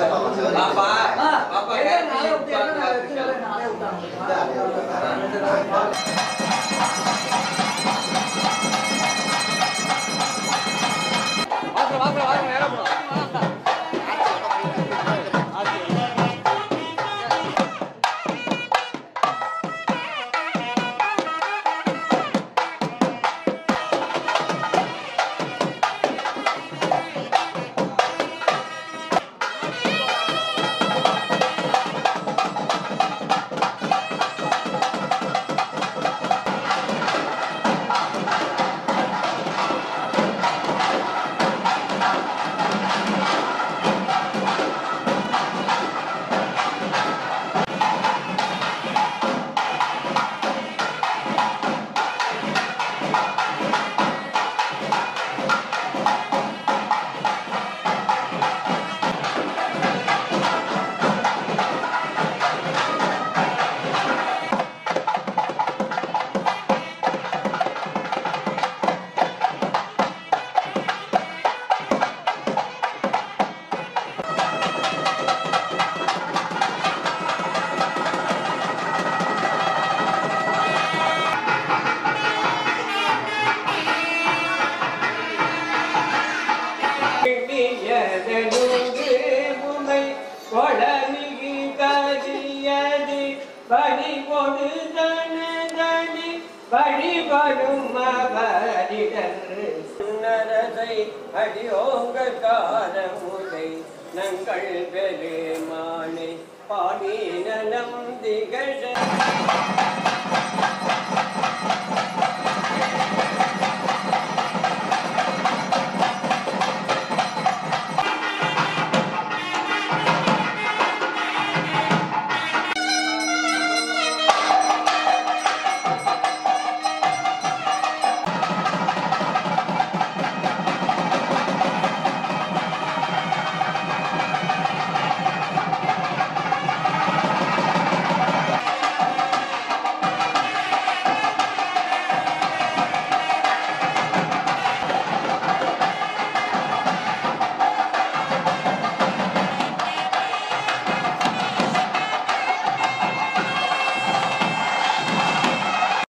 பாப்பா கதியது பணி கொடு தனதனி வழிபடும் அவரிடர் நரதை அடியோங்க காரமுலை நங்கள் பெருமானை பாடின நம் திகழ.